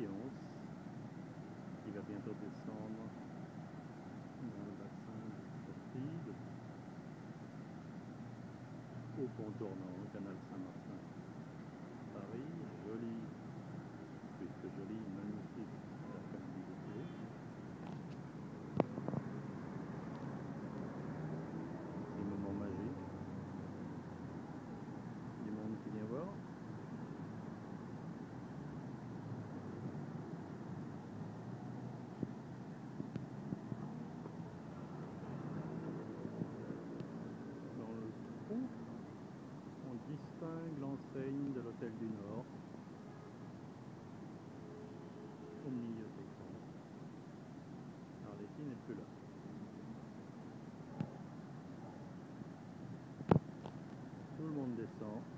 2011. Tive a de sono na redação do partido. O contorno canal. De l'Hôtel du Nord au milieu l'écran. Arletty n'est plus là. Tout le monde descend.